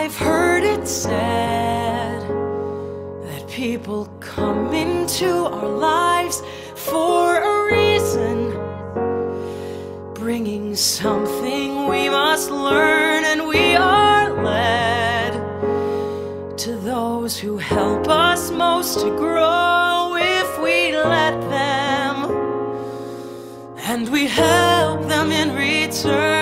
I've heard it said that people come into our lives for a reason, bringing something we must learn, and we are led to those who help us most to grow if we let them, and we help. them in return.